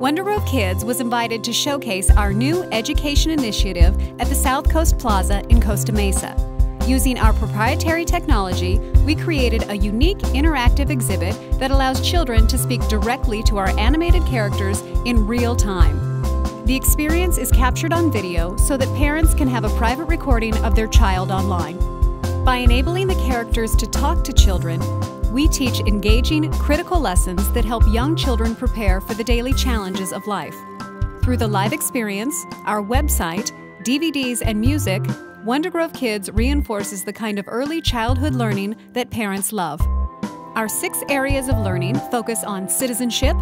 Wondergrove Kids was invited to showcase our new education initiative at the South Coast Plaza in Costa Mesa. Using our proprietary technology, we created a unique interactive exhibit that allows children to speak directly to our animated characters in real time. The experience is captured on video so that parents can have a private recording of their child online. By enabling the characters to talk to children, we teach engaging, critical lessons that help young children prepare for the daily challenges of life. Through the live experience, our website, DVDs, and music, Wondergrove Kids reinforces the kind of early childhood learning that parents love. Our six areas of learning focus on citizenship,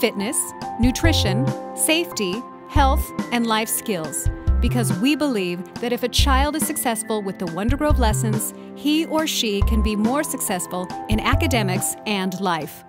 fitness, nutrition, safety, health, and life skills because we believe that if a child is successful with the Wondergrove lessons, he or she can be more successful in academics and life.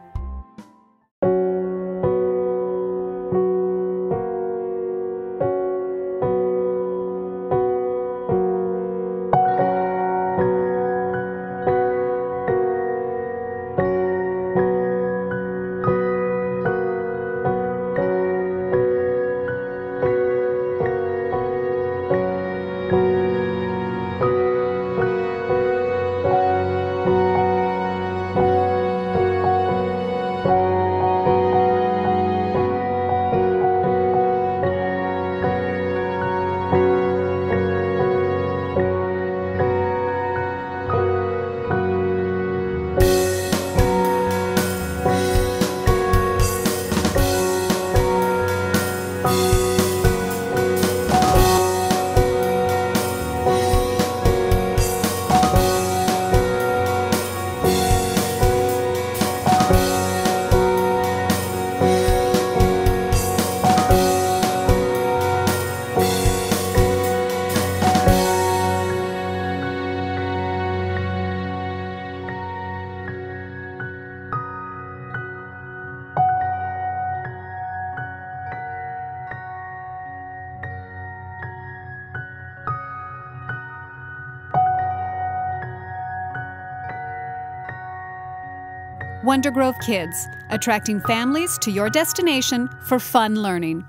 Wondergrove Kids, attracting families to your destination for fun learning.